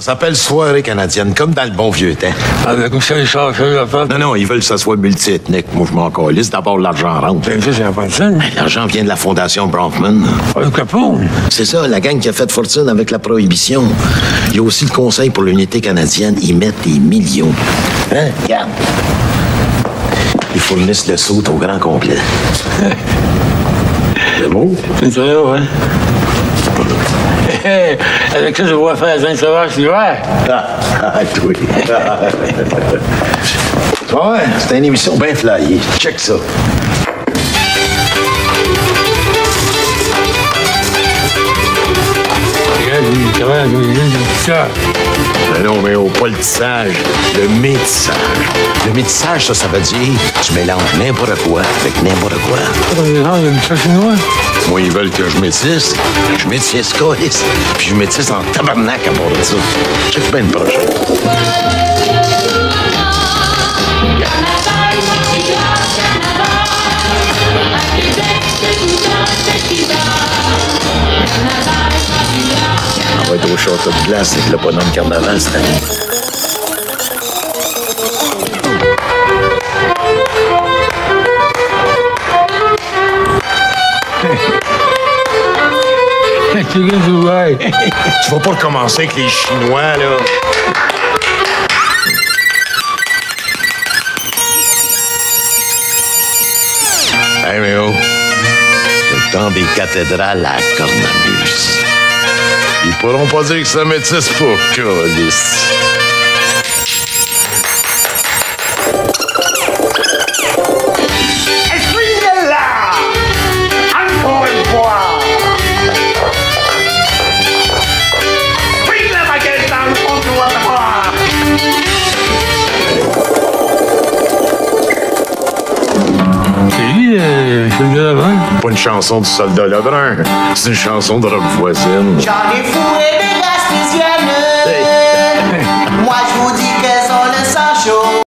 Ça s'appelle soirée canadienne, comme dans le bon vieux temps. Avec la fête. Non, non, ils veulent que ça soit multiethnique. Moi, je m'en calisse. D'abord, l'argent rentre. Ben, L'argent vient de la Fondation Bronfman. Capot. C'est ça, la gang qui a fait fortune avec la prohibition. Il y a aussi le Conseil pour l'unité canadienne. Ils mettent des millions. Hein? Regarde. Ils fournissent le saut au grand complet. C'est beau? C'est ça, ouais. Avec ça, je vois faire sauvage l'hiver. Ah, ah, toi. ouais, c'est une émission bien flyée. Check ça. Regarde, travaille avec les ça. Ben non, mais au polissage, le métissage. Le métissage, ça, ça veut dire tu mélanges n'importe quoi avec n'importe quoi. Non, il y a du ça chinois. Moi, ils veulent que je métisse. Je métisse, colis. Puis je métisse en tabarnak à bord de ça. Check bien le prochain. On va être au château de glace avec le bonhomme carnaval cette année. Tu vas pas recommencer avec les Chinois, là. Hey, mais oh. Le temps des cathédrales à Cornamus. Ils pourront pas dire que ça métisse pas, Colis. Suis là? Encore pas une chanson du soldat Lebrun, c'est une chanson de robe voisine. J'en ai fourré des